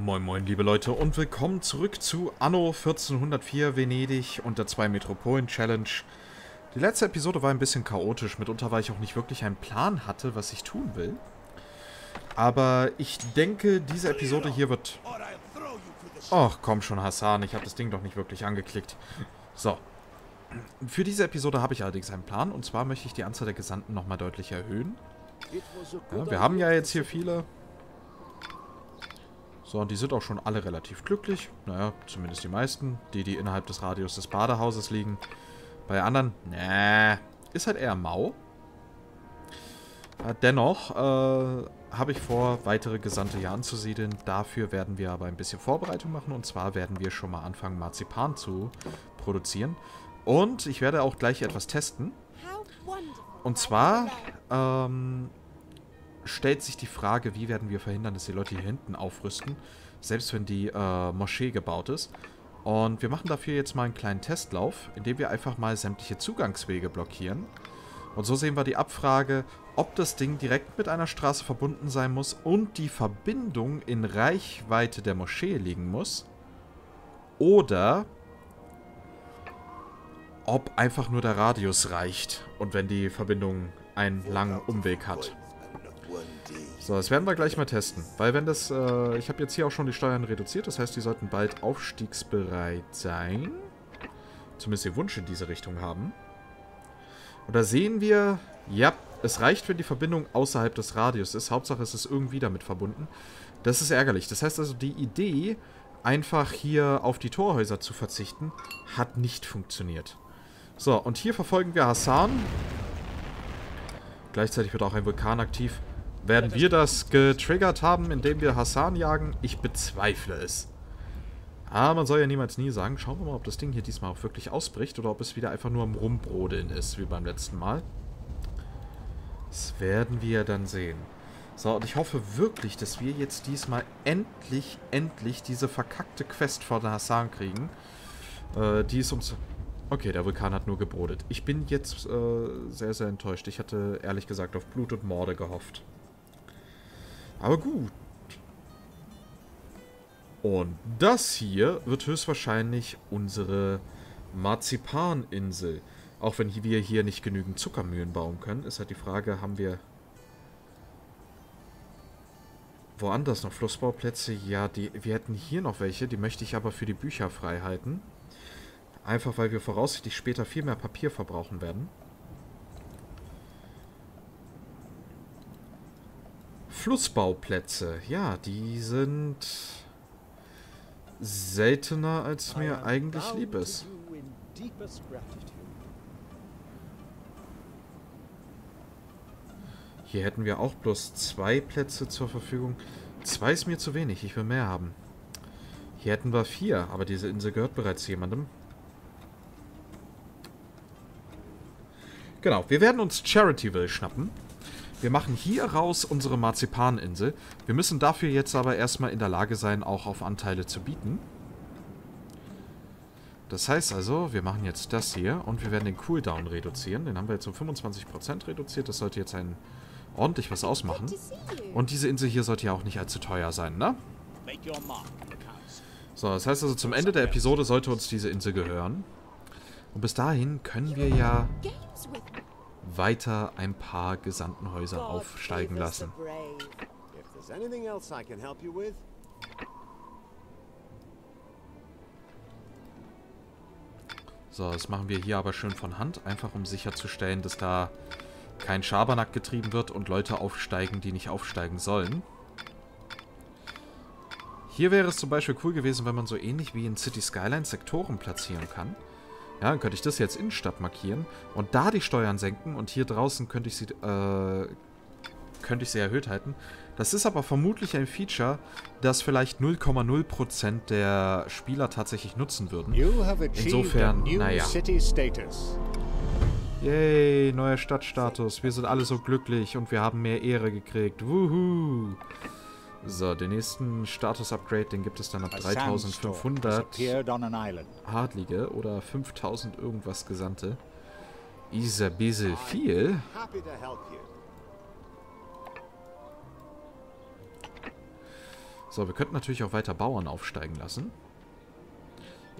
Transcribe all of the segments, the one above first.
Moin moin liebe Leute und willkommen zurück zu Anno 1404 Venedig und der zwei Metropolen Challenge. Die letzte Episode war ein bisschen chaotisch, mitunter weil ich auch nicht wirklich einen Plan hatte, was ich tun will. Aber ich denke, diese Episode hier wird... Ach komm schon Hassan, ich habe das Ding doch nicht wirklich angeklickt. So. Für diese Episode habe ich allerdings einen Plan und zwar möchte ich die Anzahl der Gesandten nochmal deutlich erhöhen. Ja, wir haben ja jetzt hier viele, so, und die sind auch schon alle relativ glücklich. Naja, zumindest die meisten. Die, die innerhalb des Radius des Badehauses liegen. Bei anderen, nee, ist halt eher mau. dennoch äh, habe ich vor, weitere Gesandte hier anzusiedeln. Dafür werden wir aber ein bisschen Vorbereitung machen. Und zwar werden wir schon mal anfangen, Marzipan zu produzieren. Und ich werde auch gleich etwas testen. Und zwar ähm, stellt sich die Frage, wie werden wir verhindern, dass die Leute hier hinten aufrüsten, selbst wenn die äh, Moschee gebaut ist. Und wir machen dafür jetzt mal einen kleinen Testlauf, indem wir einfach mal sämtliche Zugangswege blockieren. Und so sehen wir die Abfrage, ob das Ding direkt mit einer Straße verbunden sein muss und die Verbindung in Reichweite der Moschee liegen muss. Oder ob einfach nur der Radius reicht und wenn die Verbindung einen langen Umweg hat. So, das werden wir gleich mal testen. Weil wenn das, äh, ich habe jetzt hier auch schon die Steuern reduziert, das heißt, die sollten bald aufstiegsbereit sein. Zumindest den Wunsch in diese Richtung haben. Und da sehen wir, ja, es reicht, wenn die Verbindung außerhalb des Radius ist. Hauptsache, es ist irgendwie damit verbunden. Das ist ärgerlich. Das heißt also, die Idee, einfach hier auf die Torhäuser zu verzichten, hat nicht funktioniert. So, und hier verfolgen wir Hassan. Gleichzeitig wird auch ein Vulkan aktiv. Werden wir das getriggert haben, indem wir Hassan jagen? Ich bezweifle es. Aber man soll ja niemals nie sagen. Schauen wir mal, ob das Ding hier diesmal auch wirklich ausbricht oder ob es wieder einfach nur am Rumbrodeln ist, wie beim letzten Mal. Das werden wir dann sehen. So, und ich hoffe wirklich, dass wir jetzt diesmal endlich, endlich diese verkackte Quest der Hassan kriegen. Äh, die ist uns... Okay, der Vulkan hat nur gebrodet. Ich bin jetzt äh, sehr, sehr enttäuscht. Ich hatte ehrlich gesagt auf Blut und Morde gehofft. Aber gut. Und das hier wird höchstwahrscheinlich unsere Marzipaninsel. Auch wenn wir hier nicht genügend Zuckermühlen bauen können, ist halt die Frage, haben wir woanders noch Flussbauplätze? Ja, die, wir hätten hier noch welche, die möchte ich aber für die Bücher frei halten. Einfach weil wir voraussichtlich später viel mehr Papier verbrauchen werden. Flussbauplätze. Ja, die sind seltener, als mir eigentlich lieb ist. Hier hätten wir auch bloß zwei Plätze zur Verfügung. Zwei ist mir zu wenig, ich will mehr haben. Hier hätten wir vier, aber diese Insel gehört bereits jemandem. Genau, wir werden uns Charityville schnappen. Wir machen hier raus unsere Marzipaninsel. Wir müssen dafür jetzt aber erstmal in der Lage sein, auch auf Anteile zu bieten. Das heißt also, wir machen jetzt das hier und wir werden den Cooldown reduzieren. Den haben wir jetzt um 25% reduziert. Das sollte jetzt ein ordentlich was ausmachen. Und diese Insel hier sollte ja auch nicht allzu teuer sein, ne? So, das heißt also, zum Ende der Episode sollte uns diese Insel gehören. Und bis dahin können wir ja weiter ein paar Gesandtenhäuser aufsteigen lassen. So, das machen wir hier aber schön von Hand, einfach um sicherzustellen, dass da kein Schabernack getrieben wird und Leute aufsteigen, die nicht aufsteigen sollen. Hier wäre es zum Beispiel cool gewesen, wenn man so ähnlich wie in City Skylines Sektoren platzieren kann. Ja, dann könnte ich das jetzt Innenstadt markieren und da die Steuern senken und hier draußen könnte ich sie, äh, könnte ich sie erhöht halten. Das ist aber vermutlich ein Feature, das vielleicht 0,0% der Spieler tatsächlich nutzen würden. Insofern, naja. Yay, neuer Stadtstatus. Wir sind alle so glücklich und wir haben mehr Ehre gekriegt. Wuhu! So, den nächsten Status-Upgrade, den gibt es dann ab 3500 Adlige oder 5000 irgendwas Gesandte. Ist ein bisschen viel. So, wir könnten natürlich auch weiter Bauern aufsteigen lassen.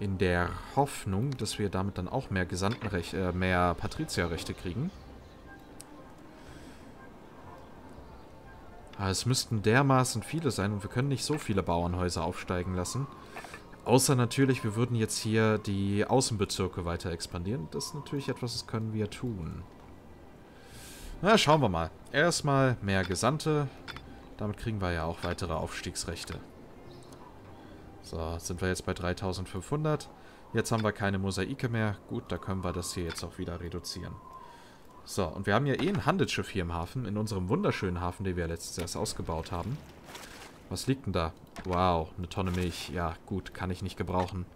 In der Hoffnung, dass wir damit dann auch mehr Gesandtenrechte, äh, mehr Patrizierrechte kriegen. Aber es müssten dermaßen viele sein und wir können nicht so viele Bauernhäuser aufsteigen lassen. Außer natürlich, wir würden jetzt hier die Außenbezirke weiter expandieren. Das ist natürlich etwas, das können wir tun. Na, schauen wir mal. Erstmal mehr Gesandte. Damit kriegen wir ja auch weitere Aufstiegsrechte. So, sind wir jetzt bei 3500. Jetzt haben wir keine Mosaike mehr. Gut, da können wir das hier jetzt auch wieder reduzieren. So, und wir haben ja eh ein Handelsschiff hier im Hafen, in unserem wunderschönen Hafen, den wir letztes erst ausgebaut haben. Was liegt denn da? Wow, eine Tonne Milch. Ja, gut, kann ich nicht gebrauchen.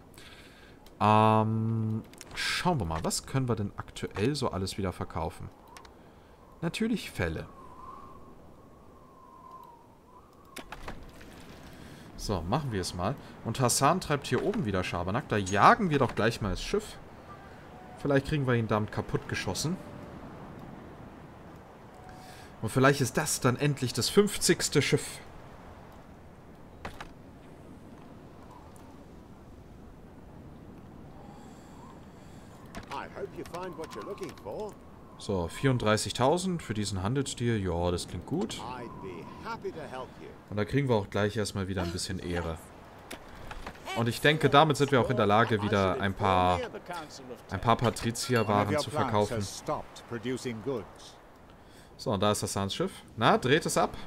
Ähm, schauen wir mal, was können wir denn aktuell so alles wieder verkaufen? Natürlich Fälle. So, machen wir es mal. Und Hassan treibt hier oben wieder Schabernack. Da jagen wir doch gleich mal das Schiff. Vielleicht kriegen wir ihn damit kaputt geschossen. Und vielleicht ist das dann endlich das 50. Schiff. So, 34.000 für diesen Handelsstil. Ja, das klingt gut. Und da kriegen wir auch gleich erstmal wieder ein bisschen Ehre. Und ich denke, damit sind wir auch in der Lage, wieder ein paar, ein paar Patrizierwaren zu verkaufen. So, und da ist Hassans Schiff. Na, dreht es ab?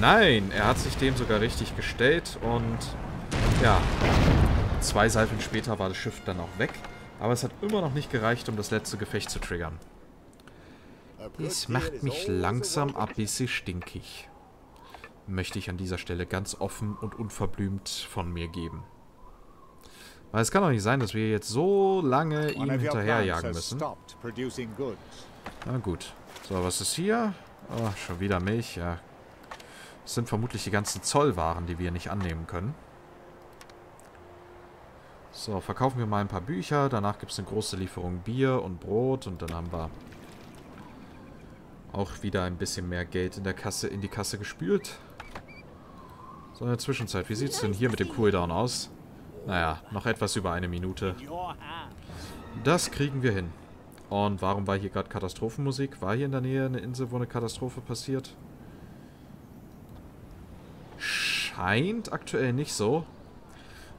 Nein, er hat sich dem sogar richtig gestellt und ja, zwei Seifen später war das Schiff dann auch weg. Aber es hat immer noch nicht gereicht, um das letzte Gefecht zu triggern. Das macht mich langsam ein bisschen stinkig. Möchte ich an dieser Stelle ganz offen und unverblümt von mir geben. Weil es kann doch nicht sein, dass wir jetzt so lange ihm hinterherjagen müssen. Na gut. So, was ist hier? Oh, schon wieder Milch, ja. Das sind vermutlich die ganzen Zollwaren, die wir nicht annehmen können. So, verkaufen wir mal ein paar Bücher. Danach gibt es eine große Lieferung Bier und Brot. Und dann haben wir auch wieder ein bisschen mehr Geld in der Kasse, in die Kasse gespült. So, in der Zwischenzeit, wie sieht es denn hier mit dem Cooldown aus? Naja, noch etwas über eine Minute. Das kriegen wir hin. Und warum war hier gerade Katastrophenmusik? War hier in der Nähe eine Insel, wo eine Katastrophe passiert? Scheint aktuell nicht so.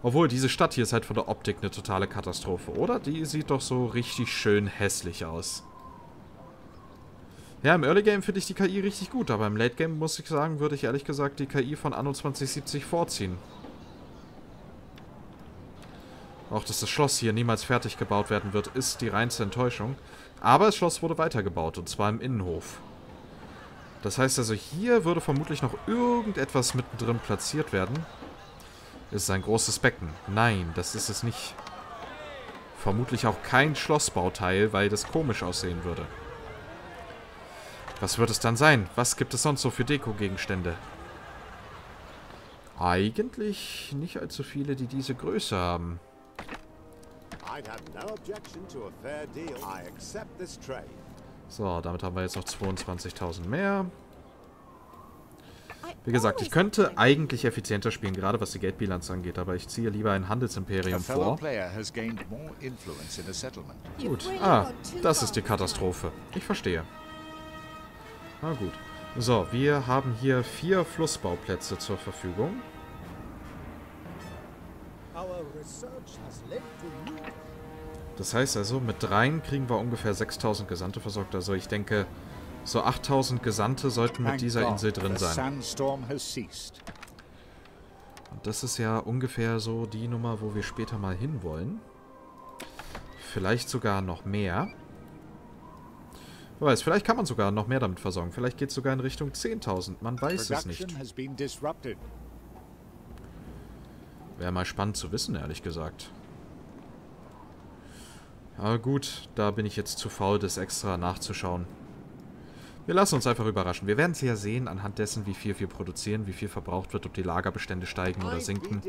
Obwohl, diese Stadt hier ist halt von der Optik eine totale Katastrophe, oder? Die sieht doch so richtig schön hässlich aus. Ja, im Early Game finde ich die KI richtig gut, aber im Late Game, muss ich sagen, würde ich ehrlich gesagt die KI von Anno 2070 vorziehen. Auch dass das Schloss hier niemals fertig gebaut werden wird, ist die reinste Enttäuschung. Aber das Schloss wurde weitergebaut, und zwar im Innenhof. Das heißt also, hier würde vermutlich noch irgendetwas mittendrin platziert werden. Ist ein großes Becken? Nein, das ist es nicht. Vermutlich auch kein Schlossbauteil, weil das komisch aussehen würde. Was wird es dann sein? Was gibt es sonst so für Deko-Gegenstände? Eigentlich nicht allzu viele, die diese Größe haben. So, damit haben wir jetzt noch 22.000 mehr. Wie gesagt, ich könnte eigentlich effizienter spielen, gerade was die Geldbilanz angeht, aber ich ziehe lieber ein Handelsimperium vor. Gut. Ah, das ist die Katastrophe. Ich verstehe. Na gut. So, wir haben hier vier Flussbauplätze zur Verfügung. Das heißt also, mit dreien kriegen wir ungefähr 6000 Gesandte versorgt. Also ich denke, so 8000 Gesandte sollten mit dieser Insel drin sein. Und das ist ja ungefähr so die Nummer, wo wir später mal hinwollen. Vielleicht sogar noch mehr. Wer weiß, vielleicht kann man sogar noch mehr damit versorgen. Vielleicht geht es sogar in Richtung 10.000. Man weiß es nicht. Wäre mal spannend zu wissen, ehrlich gesagt. Aber gut, da bin ich jetzt zu faul, das extra nachzuschauen. Wir lassen uns einfach überraschen. Wir werden es ja sehen anhand dessen, wie viel wir produzieren, wie viel verbraucht wird, ob die Lagerbestände steigen oder sinken.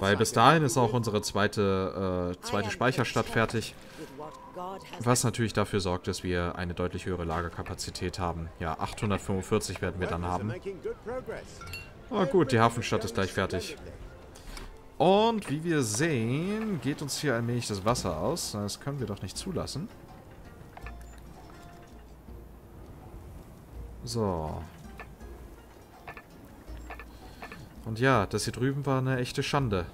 Weil bis dahin ist auch unsere zweite, äh, zweite Speicherstadt fertig. Was natürlich dafür sorgt, dass wir eine deutlich höhere Lagerkapazität haben. Ja, 845 werden wir dann haben. Oh gut, die Hafenstadt ist gleich fertig. Und wie wir sehen, geht uns hier allmählich das Wasser aus. Das können wir doch nicht zulassen. So. Und ja, das hier drüben war eine echte Schande.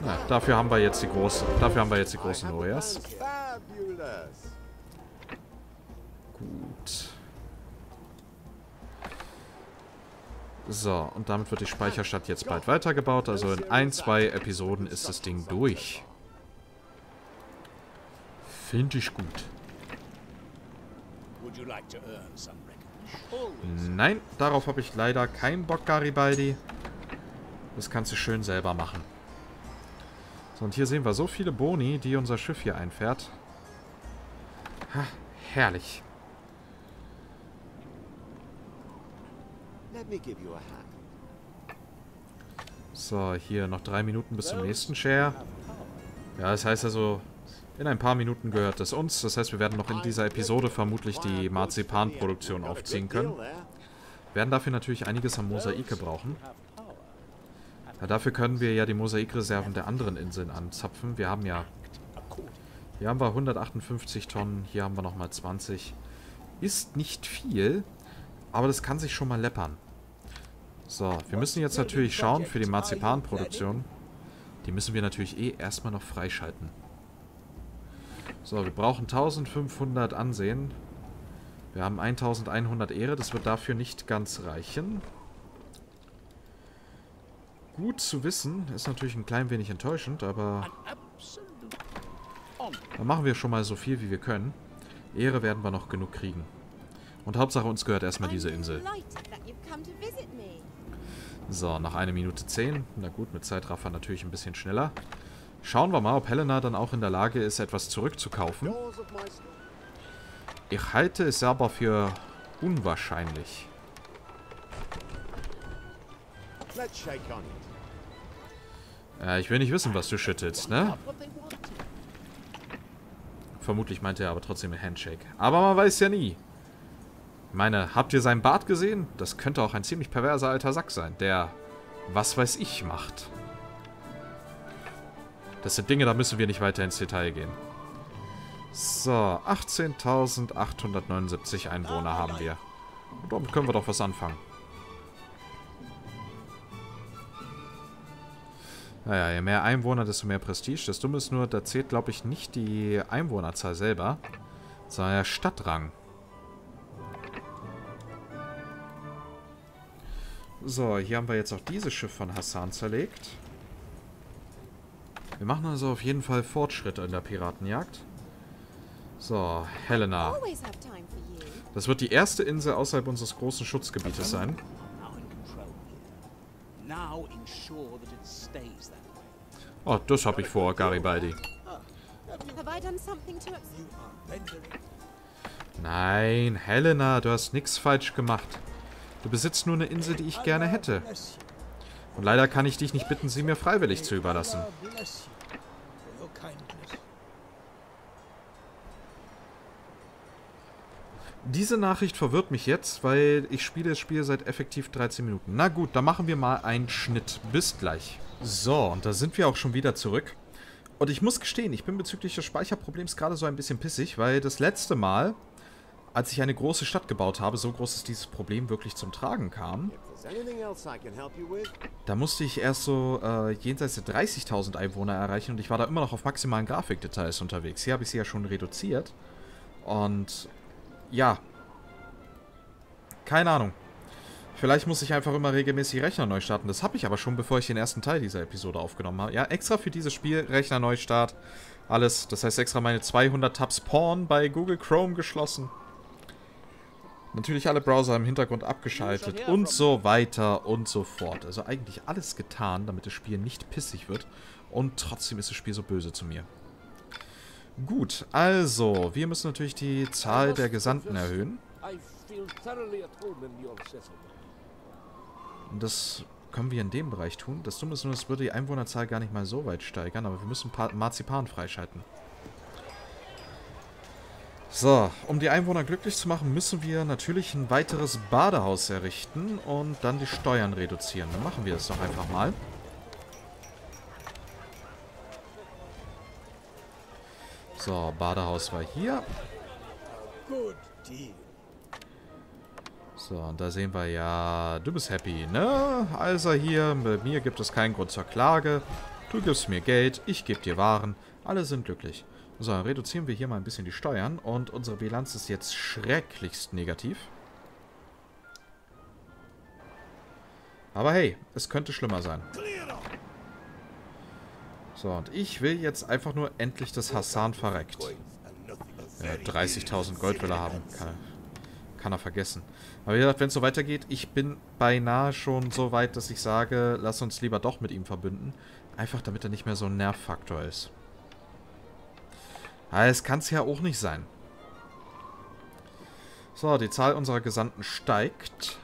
Na, dafür haben wir jetzt die großen, dafür haben wir jetzt die großen Noreas. Gut. So, und damit wird die Speicherstadt jetzt bald weitergebaut. Also in ein, zwei Episoden ist das Ding durch. Finde ich gut. Nein, darauf habe ich leider keinen Bock, Garibaldi. Das kannst du schön selber machen. So, und hier sehen wir so viele Boni, die unser Schiff hier einfährt. Ha, herrlich. So, hier noch drei Minuten bis zum nächsten Share. Ja, das heißt also, in ein paar Minuten gehört es uns. Das heißt, wir werden noch in dieser Episode vermutlich die Marzipanproduktion aufziehen können. Wir werden dafür natürlich einiges an Mosaike brauchen. Ja, dafür können wir ja die Mosaikreserven der anderen Inseln anzapfen. Wir haben ja... Hier haben wir 158 Tonnen, hier haben wir nochmal 20. Ist nicht viel, aber das kann sich schon mal läppern. So, wir müssen jetzt natürlich schauen für die Marzipanproduktion. Die müssen wir natürlich eh erstmal noch freischalten. So, wir brauchen 1500 Ansehen. Wir haben 1100 Ehre. Das wird dafür nicht ganz reichen. Gut zu wissen. Ist natürlich ein klein wenig enttäuschend, aber... Dann machen wir schon mal so viel, wie wir können. Ehre werden wir noch genug kriegen. Und Hauptsache uns gehört erstmal diese Insel. So, nach 1 Minute 10. Na gut, mit Zeitraffer natürlich ein bisschen schneller. Schauen wir mal, ob Helena dann auch in der Lage ist, etwas zurückzukaufen. Ich halte es aber für unwahrscheinlich. Ja, ich will nicht wissen, was du schüttelst, ne? Vermutlich meinte er aber trotzdem ein Handshake. Aber man weiß ja nie. Ich meine, habt ihr seinen Bart gesehen? Das könnte auch ein ziemlich perverser alter Sack sein, der was weiß ich macht. Das sind Dinge, da müssen wir nicht weiter ins Detail gehen. So, 18.879 Einwohner haben wir. Und damit können wir doch was anfangen. Naja, je mehr Einwohner, desto mehr Prestige. Das Dumme ist nur, da zählt, glaube ich, nicht die Einwohnerzahl selber, sondern der Stadtrang. So, hier haben wir jetzt auch dieses Schiff von Hassan zerlegt. Wir machen also auf jeden Fall Fortschritte in der Piratenjagd. So, Helena. Das wird die erste Insel außerhalb unseres großen Schutzgebietes sein. Oh, das habe ich vor, Garibaldi. Nein, Helena, du hast nichts falsch gemacht. Du besitzt nur eine Insel, die ich gerne hätte. Und leider kann ich dich nicht bitten, sie mir freiwillig zu überlassen. Diese Nachricht verwirrt mich jetzt, weil ich spiele das Spiel seit effektiv 13 Minuten. Na gut, dann machen wir mal einen Schnitt. Bis gleich. So, und da sind wir auch schon wieder zurück. Und ich muss gestehen, ich bin bezüglich des Speicherproblems gerade so ein bisschen pissig, weil das letzte Mal, als ich eine große Stadt gebaut habe, so groß, dass dieses Problem wirklich zum Tragen kam, da musste ich erst so äh, jenseits der 30.000 Einwohner erreichen und ich war da immer noch auf maximalen Grafikdetails unterwegs. Hier habe ich sie ja schon reduziert. Und ja. Keine Ahnung. Vielleicht muss ich einfach immer regelmäßig Rechner neu starten. Das habe ich aber schon, bevor ich den ersten Teil dieser Episode aufgenommen habe. Ja, extra für dieses Spiel, Rechner Neustart, alles. Das heißt extra meine 200 Tabs Porn bei Google Chrome geschlossen. Natürlich alle Browser im Hintergrund abgeschaltet und so weiter und so fort. Also eigentlich alles getan, damit das Spiel nicht pissig wird. Und trotzdem ist das Spiel so böse zu mir. Gut, also, wir müssen natürlich die Zahl der Gesandten erhöhen. Und das können wir in dem Bereich tun. Das Dumme ist nur, das würde die Einwohnerzahl gar nicht mal so weit steigern, aber wir müssen Marzipan freischalten. So, um die Einwohner glücklich zu machen, müssen wir natürlich ein weiteres Badehaus errichten und dann die Steuern reduzieren. Dann machen wir das doch einfach mal. So, Badehaus war hier. So, und da sehen wir ja, du bist happy, ne? Also hier, bei mir gibt es keinen Grund zur Klage. Du gibst mir Geld, ich gebe dir Waren. Alle sind glücklich. So, reduzieren wir hier mal ein bisschen die Steuern und unsere Bilanz ist jetzt schrecklichst negativ. Aber hey, es könnte schlimmer sein. So, und ich will jetzt einfach nur endlich, dass Hassan verreckt. Ja, 30.000 Gold will er haben. Kann er, kann er vergessen. Aber wie gesagt, wenn es so weitergeht, ich bin beinahe schon so weit, dass ich sage, lass uns lieber doch mit ihm verbünden. Einfach damit er nicht mehr so ein Nervfaktor ist. Aber es kann es ja auch nicht sein. So, die Zahl unserer Gesandten steigt.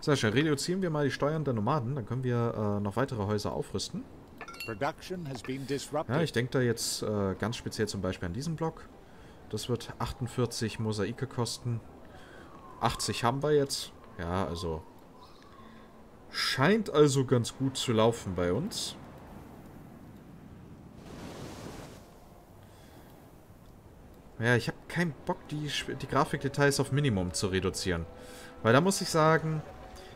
Sehr schön. Reduzieren wir mal die Steuern der Nomaden. Dann können wir äh, noch weitere Häuser aufrüsten. Ja, ich denke da jetzt äh, ganz speziell zum Beispiel an diesen Block. Das wird 48 Mosaike kosten. 80 haben wir jetzt. Ja, also... Scheint also ganz gut zu laufen bei uns. Ja, ich habe keinen Bock, die, die Grafikdetails auf Minimum zu reduzieren. Weil da muss ich sagen,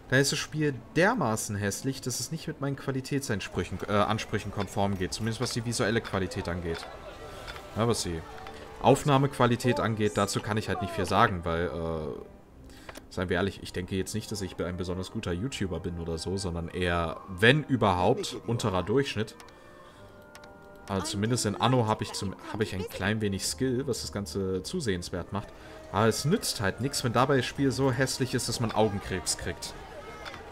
da ist das Spiel dermaßen hässlich, dass es nicht mit meinen Qualitätsansprüchen äh, Ansprüchen konform geht. Zumindest was die visuelle Qualität angeht. Ja, was die Aufnahmequalität angeht, dazu kann ich halt nicht viel sagen, weil, äh, seien wir ehrlich, ich denke jetzt nicht, dass ich ein besonders guter YouTuber bin oder so, sondern eher, wenn überhaupt, unterer Durchschnitt. Aber zumindest in Anno habe ich, hab ich ein klein wenig Skill, was das Ganze zusehenswert macht. Aber es nützt halt nichts, wenn dabei das Spiel so hässlich ist, dass man Augenkrebs kriegt.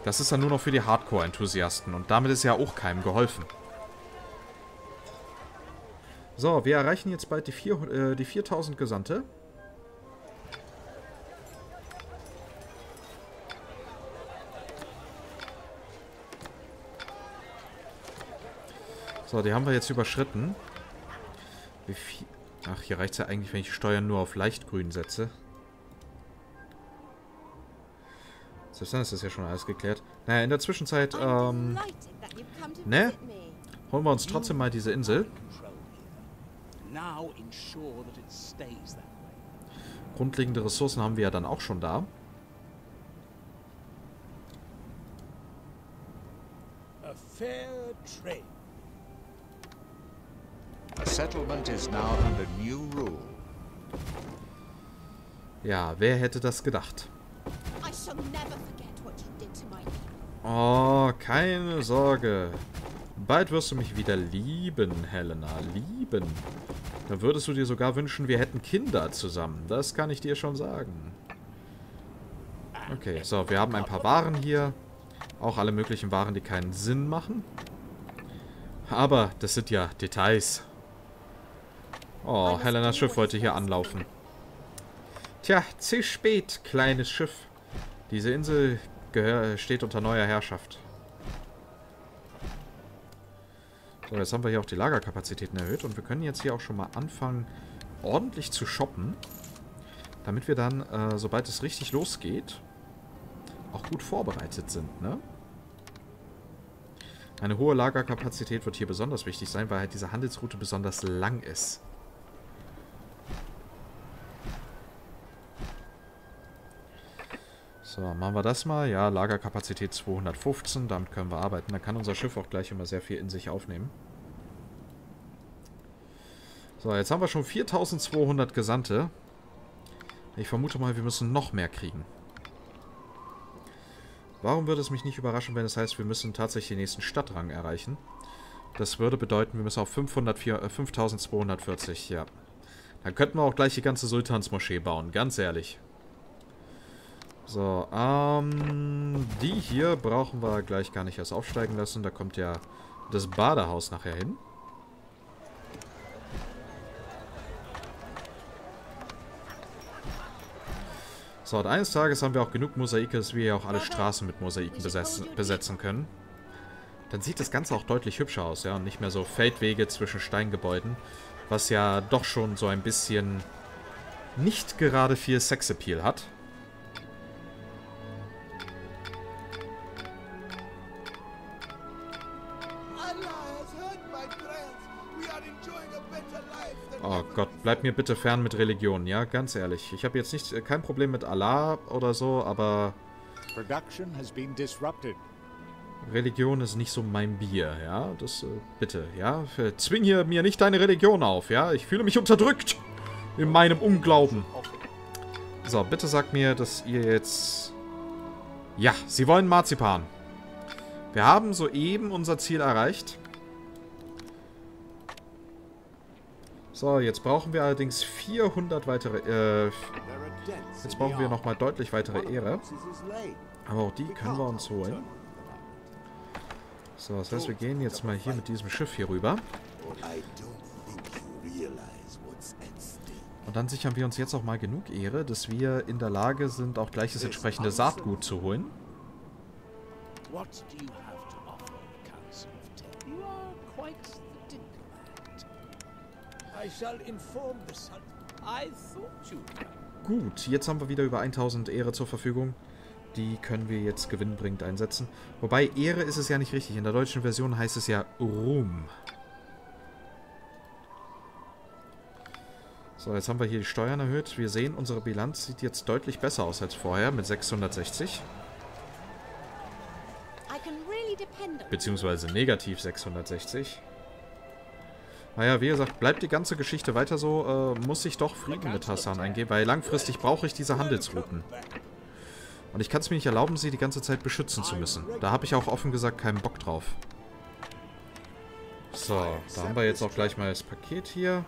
Das ist dann nur noch für die Hardcore-Enthusiasten und damit ist ja auch keinem geholfen. So, wir erreichen jetzt bald die, vier, äh, die 4000 Gesandte. So, die haben wir jetzt überschritten. Wie viel... Ach, hier reicht es ja eigentlich, wenn ich Steuern nur auf Leichtgrün setze. Selbst dann ist das ja schon alles geklärt. Naja, in der Zwischenzeit, ähm... Ne? Holen wir uns trotzdem mal diese Insel. Grundlegende Ressourcen haben wir ja dann auch schon da. A fair trade. Settlement is now under new rule. Ja, wer hätte das gedacht? Oh, keine Sorge. Bald wirst du mich wieder lieben, Helena. Lieben. Dann würdest du dir sogar wünschen, wir hätten Kinder zusammen. Das kann ich dir schon sagen. Okay, so, wir haben ein paar Waren hier. Auch alle möglichen Waren, die keinen Sinn machen. Aber das sind ja Details. Oh, Helenas Schiff wollte hier anlaufen. Tja, zu spät, kleines Schiff. Diese Insel steht unter neuer Herrschaft. So, jetzt haben wir hier auch die Lagerkapazitäten erhöht und wir können jetzt hier auch schon mal anfangen, ordentlich zu shoppen, damit wir dann, äh, sobald es richtig losgeht, auch gut vorbereitet sind, ne? Eine hohe Lagerkapazität wird hier besonders wichtig sein, weil halt diese Handelsroute besonders lang ist. So, machen wir das mal. Ja, Lagerkapazität 215, damit können wir arbeiten. Da kann unser Schiff auch gleich immer sehr viel in sich aufnehmen. So, jetzt haben wir schon 4200 Gesandte. Ich vermute mal, wir müssen noch mehr kriegen. Warum würde es mich nicht überraschen, wenn es heißt, wir müssen tatsächlich den nächsten Stadtrang erreichen? Das würde bedeuten, wir müssen auf 500, äh, 5240, ja. Dann könnten wir auch gleich die ganze Sultansmoschee bauen, ganz ehrlich. So, ähm, die hier brauchen wir gleich gar nicht erst aufsteigen lassen. Da kommt ja das Badehaus nachher hin. So, und eines Tages haben wir auch genug Mosaike, dass wir hier auch alle Straßen mit Mosaiken besetzen, besetzen können. Dann sieht das Ganze auch deutlich hübscher aus, ja, und nicht mehr so Feldwege zwischen Steingebäuden, was ja doch schon so ein bisschen nicht gerade viel Sexappeal hat. Gott, bleib mir bitte fern mit Religion, ja, ganz ehrlich. Ich habe jetzt nicht, äh, kein Problem mit Allah oder so, aber Religion ist nicht so mein Bier, ja, das, äh, bitte, ja. Zwing hier mir nicht deine Religion auf, ja. Ich fühle mich unterdrückt in meinem Unglauben. So, bitte sagt mir, dass ihr jetzt... Ja, sie wollen Marzipan. Wir haben soeben unser Ziel erreicht. So, jetzt brauchen wir allerdings 400 weitere... Äh, jetzt brauchen wir nochmal deutlich weitere Ehre. Aber auch die können wir uns holen. So, das heißt, wir gehen jetzt mal hier mit diesem Schiff hier rüber. Und dann sichern wir uns jetzt auch mal genug Ehre, dass wir in der Lage sind, auch gleich das entsprechende Saatgut zu holen. What do you Gut, jetzt haben wir wieder über 1000 Ehre zur Verfügung. Die können wir jetzt gewinnbringend einsetzen. Wobei, Ehre ist es ja nicht richtig. In der deutschen Version heißt es ja Ruhm. So, jetzt haben wir hier die Steuern erhöht. Wir sehen, unsere Bilanz sieht jetzt deutlich besser aus als vorher mit 660. Beziehungsweise negativ 660. Naja, wie gesagt, bleibt die ganze Geschichte weiter so, äh, muss ich doch Frieden mit Hassan eingehen, weil langfristig brauche ich diese Handelsrouten. Und ich kann es mir nicht erlauben, sie die ganze Zeit beschützen zu müssen. Da habe ich auch offen gesagt keinen Bock drauf. So, da haben wir jetzt auch gleich mal das Paket hier.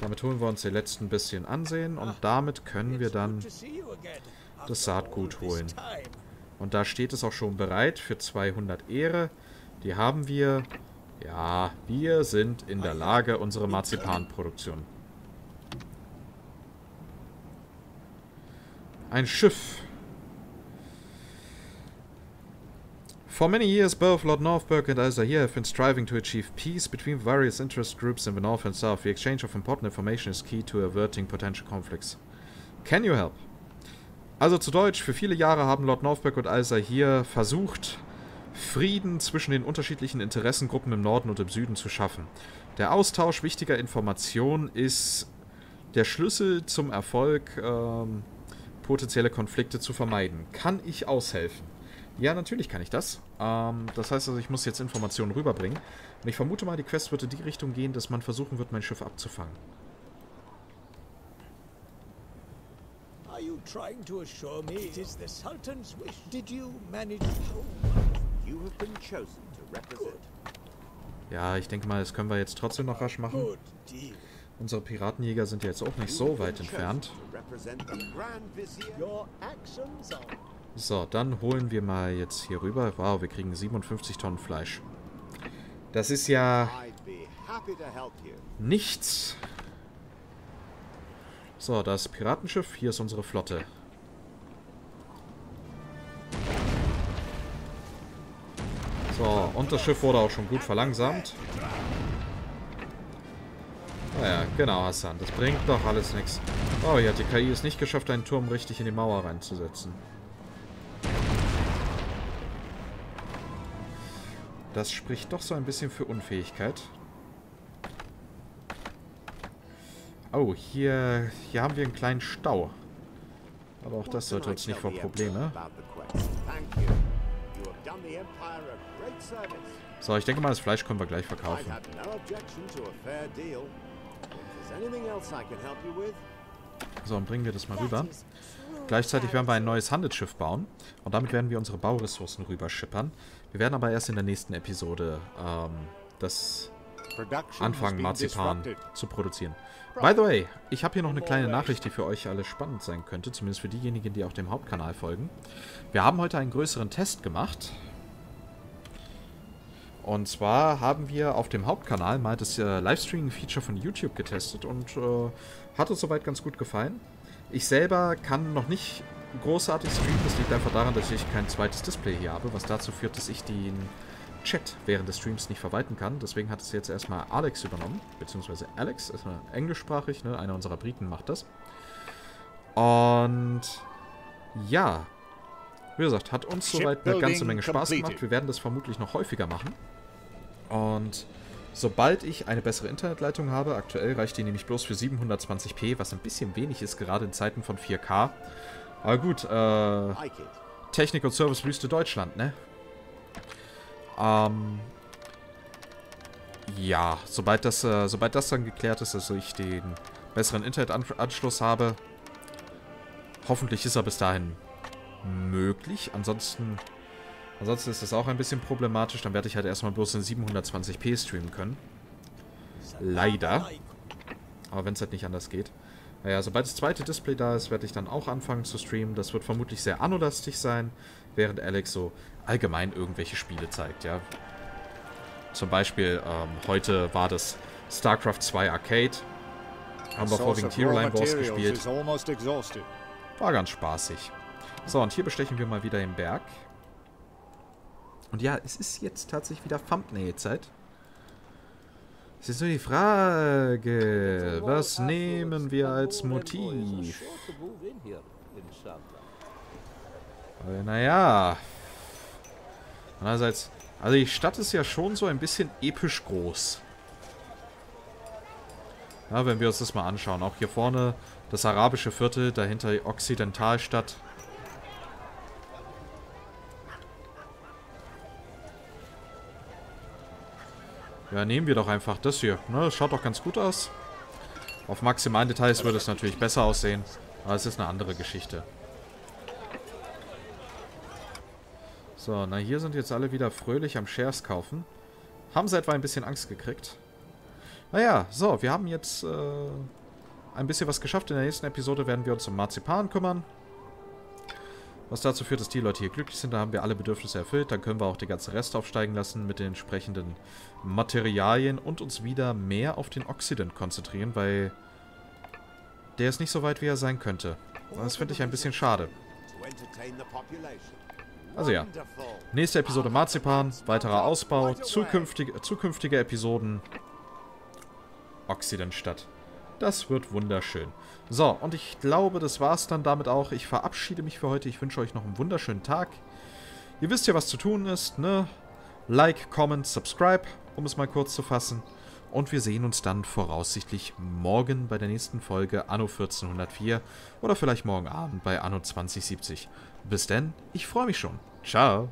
Damit holen wir uns die letzten bisschen Ansehen und damit können wir dann das Saatgut holen. Und da steht es auch schon bereit für 200 Ehre. Die haben wir. Ja, wir sind in der Lage, unsere Marzipanproduktion. Ein Schiff. For many years, both Lord Northberg and Alzair have been striving to achieve peace between various interest groups in the North and South. The exchange of important information is key to averting potential conflicts. Can you help? Also zu Deutsch, für viele Jahre haben Lord Northberg und Alzair versucht, Frieden zwischen den unterschiedlichen Interessengruppen im Norden und im Süden zu schaffen. Der Austausch wichtiger Informationen ist der Schlüssel zum Erfolg, ähm, potenzielle Konflikte zu vermeiden. Kann ich aushelfen? Ja, natürlich kann ich das. Ähm, das heißt also, ich muss jetzt Informationen rüberbringen. Und ich vermute mal, die Quest wird in die Richtung gehen, dass man versuchen wird, mein Schiff abzufangen. Are you trying to assure me it is the Sultan's wish? Did you manage Ja, ich denke mal, das können wir jetzt trotzdem noch rasch machen. Unsere Piratenjäger sind jetzt auch nicht so weit entfernt. So, dann holen wir mal jetzt hier rüber. Wow, wir kriegen 57 Tonnen Fleisch. Das ist ja nichts. So, das Piratenschiff. Hier ist unsere Flotte. Und das Schiff wurde auch schon gut verlangsamt. Naja, genau, Hassan. Das bringt doch alles nichts. Oh, hier hat die KI es nicht geschafft, einen Turm richtig in die Mauer reinzusetzen. Das spricht doch so ein bisschen für Unfähigkeit. Oh, hier, hier haben wir einen kleinen Stau. Aber auch das sollte uns nicht vor Probleme. So, ich denke mal, das Fleisch können wir gleich verkaufen. So, und bringen wir das mal rüber. Gleichzeitig werden wir ein neues Handelsschiff bauen. Und damit werden wir unsere Bauressourcen rüberschippern. Wir werden aber erst in der nächsten Episode ähm, das anfangen, Marzipan zu produzieren. By the way, ich habe hier noch eine kleine Nachricht, die für euch alle spannend sein könnte. Zumindest für diejenigen, die auch dem Hauptkanal folgen. Wir haben heute einen größeren Test gemacht. Und zwar haben wir auf dem Hauptkanal mal das äh, Livestreaming-Feature von YouTube getestet und äh, hat uns soweit ganz gut gefallen. Ich selber kann noch nicht großartig streamen. Das liegt einfach daran, dass ich kein zweites Display hier habe, was dazu führt, dass ich den Chat während des Streams nicht verwalten kann. Deswegen hat es jetzt erstmal Alex übernommen, beziehungsweise Alex, ist englischsprachig, ne? einer unserer Briten macht das. Und ja, wie gesagt, hat uns soweit eine ganze Menge Spaß gemacht. Wir werden das vermutlich noch häufiger machen. Und sobald ich eine bessere Internetleitung habe, aktuell reicht die nämlich bloß für 720p, was ein bisschen wenig ist, gerade in Zeiten von 4K. Aber gut, äh, Technik und Service Wüste Deutschland, ne? Ähm, ja, sobald das, äh, sobald das dann geklärt ist, dass ich den besseren Internetanschluss habe, hoffentlich ist er bis dahin möglich. Ansonsten, ansonsten ist das auch ein bisschen problematisch. Dann werde ich halt erstmal bloß in 720p streamen können. Leider. Aber wenn es halt nicht anders geht. Naja, sobald das zweite Display da ist, werde ich dann auch anfangen zu streamen. Das wird vermutlich sehr anolastig sein, während Alex so allgemein irgendwelche Spiele zeigt, ja. Zum Beispiel, ähm, heute war das StarCraft 2 Arcade. Haben wir vorwiegend Hero Line Wars gespielt. War ganz spaßig. So, und hier bestechen wir mal wieder den Berg. Und ja, es ist jetzt tatsächlich wieder Thumbnail-Zeit. Es ist nur die Frage, was nehmen wir als Motiv? Naja. Andererseits, also die Stadt ist ja schon so ein bisschen episch groß. Ja, wenn wir uns das mal anschauen. Auch hier vorne das arabische Viertel, dahinter die Occidentalstadt. Ja, nehmen wir doch einfach das hier. Ne, das schaut doch ganz gut aus. Auf maximalen Details würde es natürlich besser aussehen. Aber es ist eine andere Geschichte. So, na hier sind jetzt alle wieder fröhlich am Shares kaufen. Haben sie etwa ein bisschen Angst gekriegt. Naja, so, wir haben jetzt äh, ein bisschen was geschafft. In der nächsten Episode werden wir uns um Marzipan kümmern. Was dazu führt, dass die Leute hier glücklich sind. Da haben wir alle Bedürfnisse erfüllt. Dann können wir auch die ganze Rest aufsteigen lassen mit den entsprechenden Materialien und uns wieder mehr auf den Occident konzentrieren, weil der ist nicht so weit, wie er sein könnte. Das finde ich ein bisschen schade. Also ja, nächste Episode Marzipan, weiterer Ausbau, zukünftige, zukünftige Episoden Occident-Stadt. Das wird wunderschön. So, und ich glaube, das war's dann damit auch. Ich verabschiede mich für heute. Ich wünsche euch noch einen wunderschönen Tag. Ihr wisst ja, was zu tun ist, ne? Like, Comment, Subscribe um es mal kurz zu fassen. Und wir sehen uns dann voraussichtlich morgen bei der nächsten Folge Anno 1404 oder vielleicht morgen Abend bei Anno 2070. Bis denn, ich freue mich schon. Ciao.